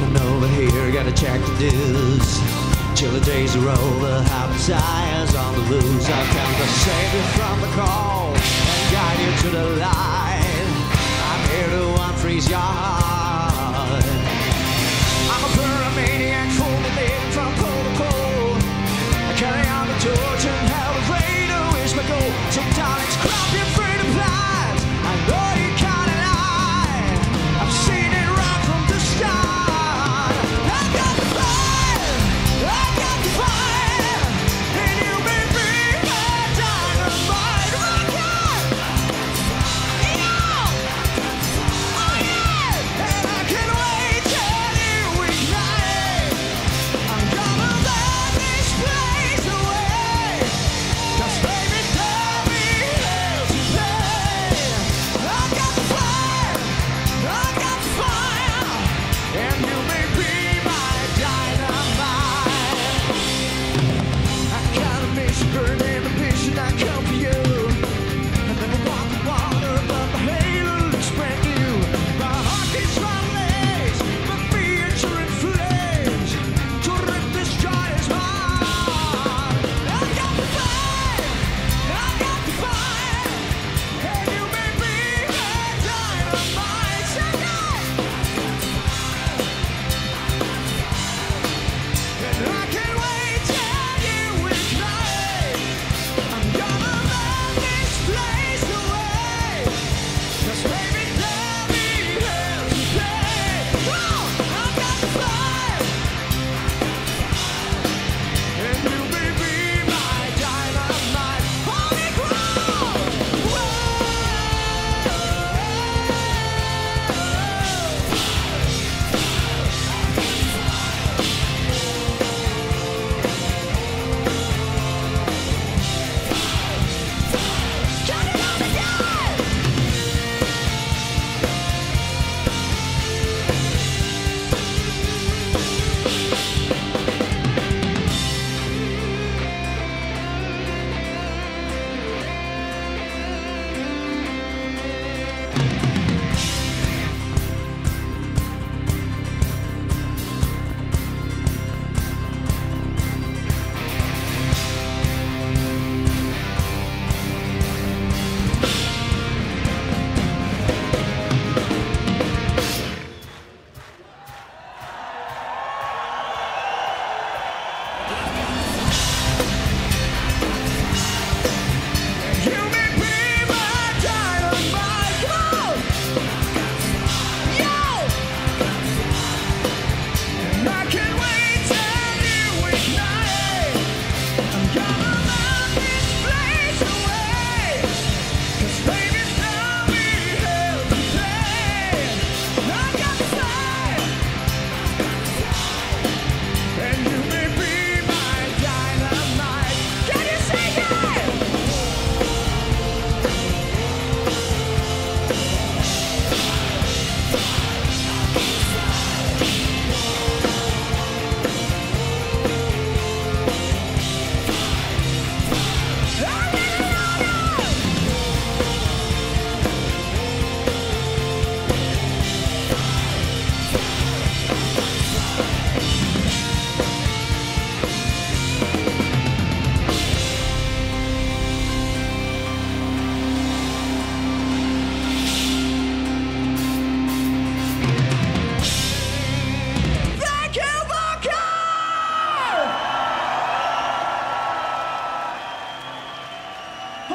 coming over here, gotta check the dues. Till the days are over, have desires on the loose. I'll come to save you from the cold and guide you to the light. I'm here to unfreeze your heart.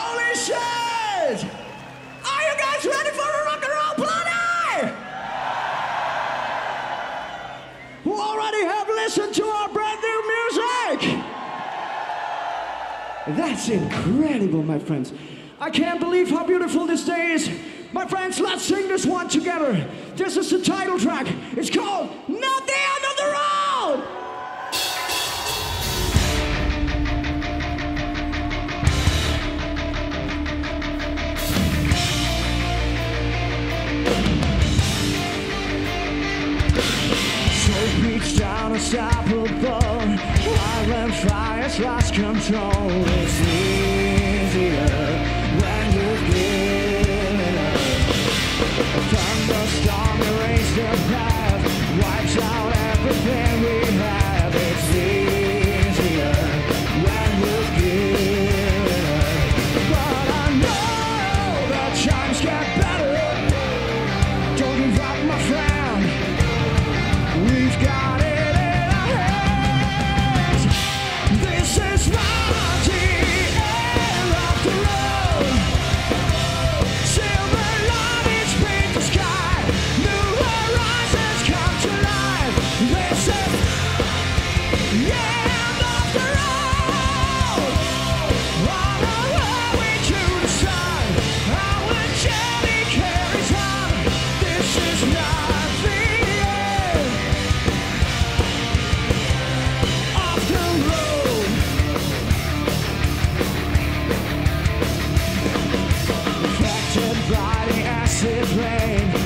Holy shit! Are you guys ready for a rock and roll party? Who already have listened to our brand new music? That's incredible, my friends. I can't believe how beautiful this day is. My friends, let's sing this one together. This is the title track. It's called control. It's acid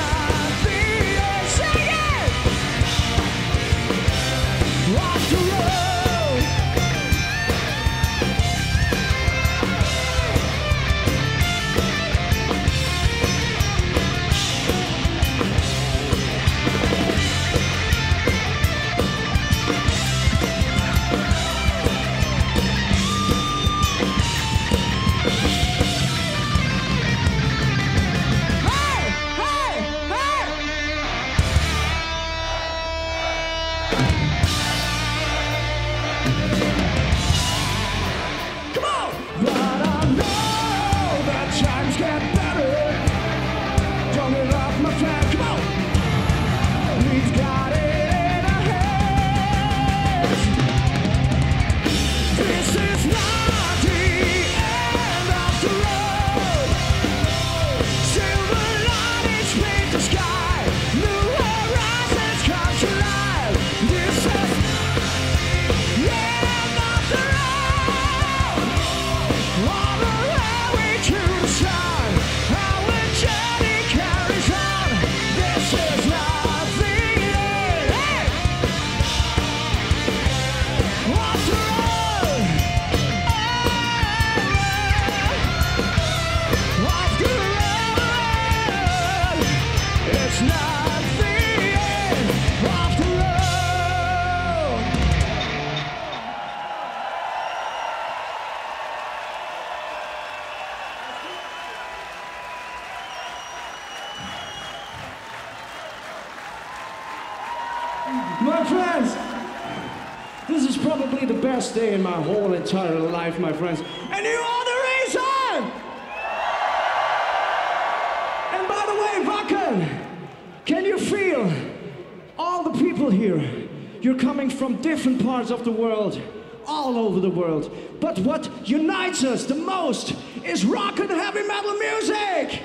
This the best day in my whole entire life, my friends. And you are the reason! And by the way, Wacken, can you feel all the people here? You're coming from different parts of the world, all over the world. But what unites us the most is rock and heavy metal music!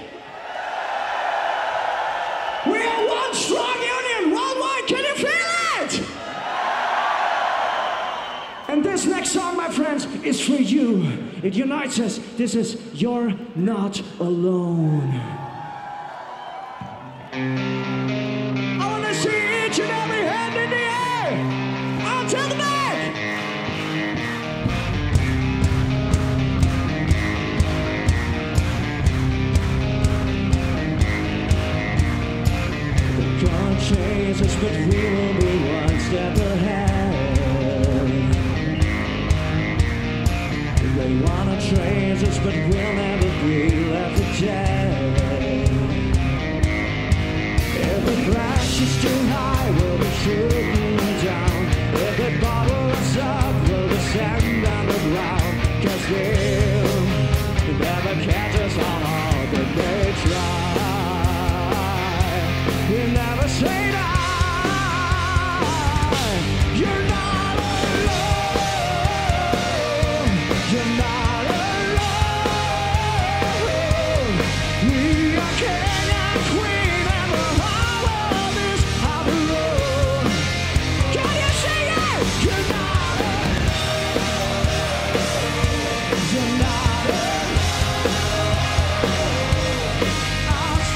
We are one strong is for you. It unites us. This is You're Not Alone. I want to see each and every hand in the air. On to the back. Can't change us, but we will be one step ahead. They wanna trace us, but we'll never be left dead. If the price is too high, we'll be shooting down. If they bottle us up, we'll descend on underground. Cause they'll never catch us on all that they try. You never say die. You're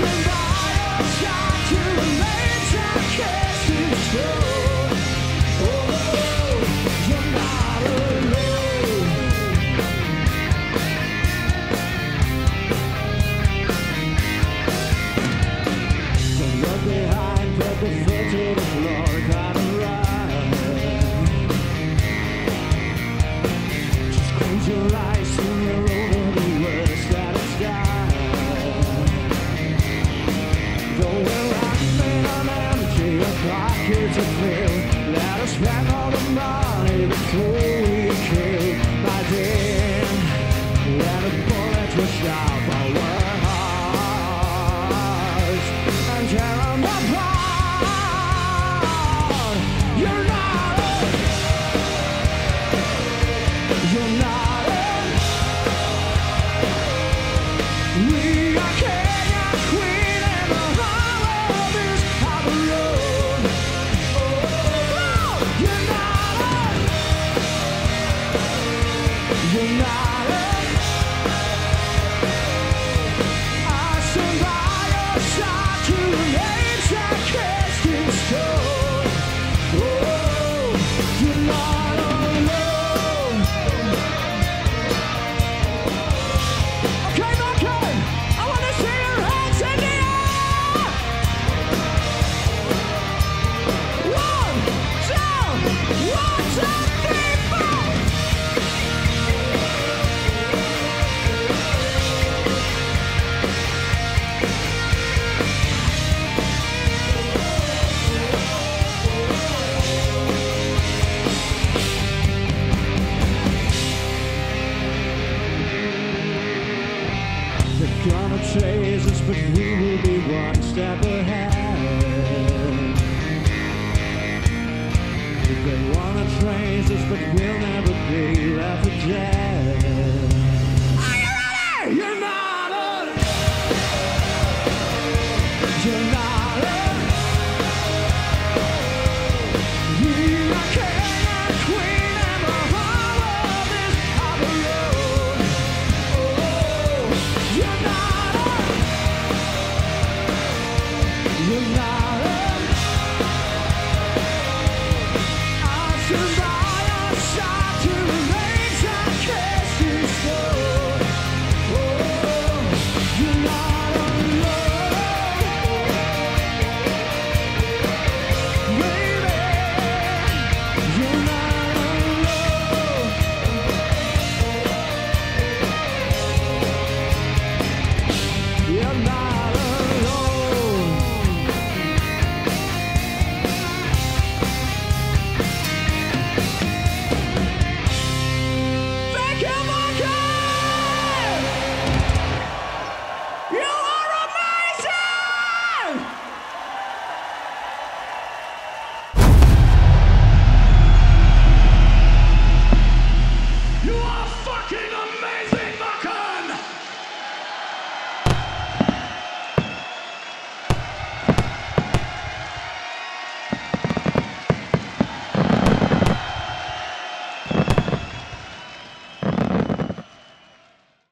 I'll one